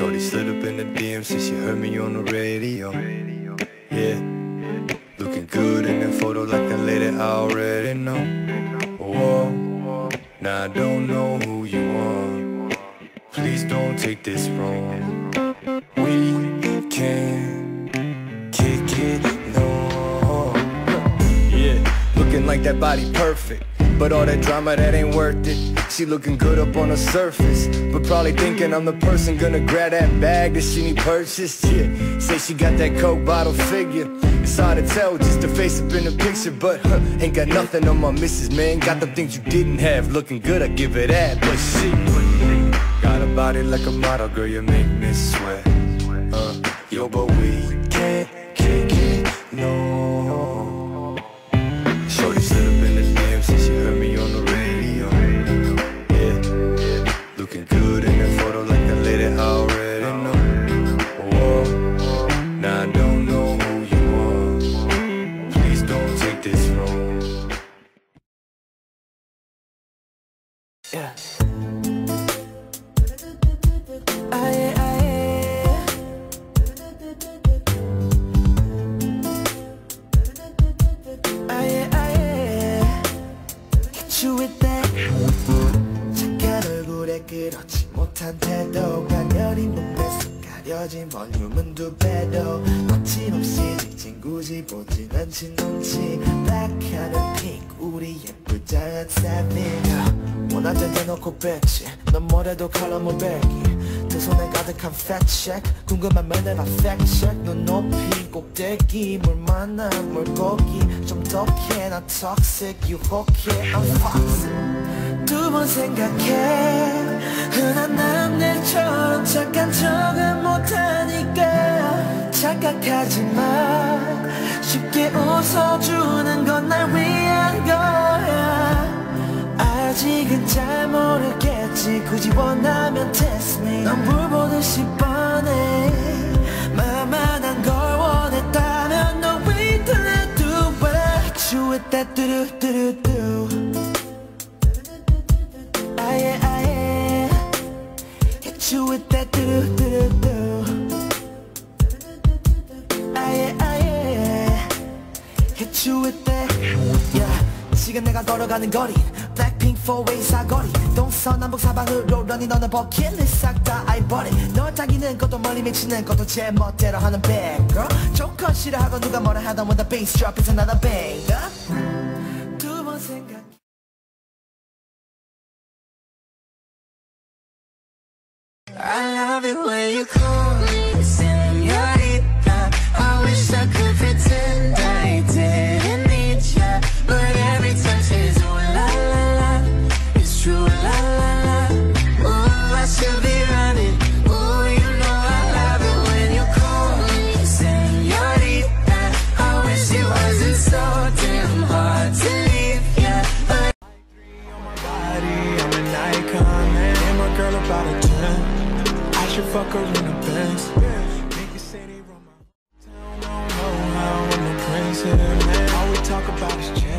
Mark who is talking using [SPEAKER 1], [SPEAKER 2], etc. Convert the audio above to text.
[SPEAKER 1] Shorty slid up in the DM since she heard me on the radio. Yeah, looking good in that photo like a lady I already know. Whoa, now I don't know who you are. Please don't take this wrong. We can kick it, no. Yeah, looking like that body perfect. But all that drama that ain't worth it. She looking good up on the surface. But probably thinking I'm the person gonna grab that bag that she need purchased. Yeah, say she got that coke bottle figure. It's hard to tell just the face up in the picture. But huh, ain't got nothing on my missus, man. Got the things you didn't have. Looking good, I give it that. But she got a body like a model, girl, you make me sweat. Uh, yo, but we can't kick it, no. Yeah.
[SPEAKER 2] Aye, aye. Aye, aye. Hit you with that. 착한 얼굴에 그렇지 못한 태도 가녀린 눈에서 가려진 볼륨은 두 배로 거침없이 직진 굳이 보진 않지 눈치 black하는 pink 우리 예쁘장한 savage 원하던 대놓고 뺐지. 넌 뭐래도 컬러물 배기. 두 손에 가득한 궁금하면 해봐 fact check. 눈 높이 꼭대기. 물 만나 물고기. 좀 독해 나 toxic. 유혹해 I'm foxy. 두번 생각해. 흔한 남들처럼 착한 척은 못하니까 착각하지 마. 쉽게 웃어주는 모르겠지 굳이 원하면 test me 넌 불보듯이 뻔해 만만한 걸 원했다면 to let do Hit you with that do-do-do-do-do 아예 아예 Hit you with that do-do-do-do 아예 아예 Hit you with that yeah. 지금 내가 걸어가는 거리 4way 사거리 동서남북 사방으로 러니 너는 버킷리스트 싹다 아이버리 널 타기는 것도 멀리 미치는 것도 제 멋대로 하는 bad girl 조건 싫어하고 누가 뭐라 하던 when the bass drop is another banger. 두번 생각
[SPEAKER 3] I love it when you call me should fuck her in the banks. Yeah. Make it say they run my town, don't know
[SPEAKER 2] how I'm a prince. Yeah, man. All we talk about is change.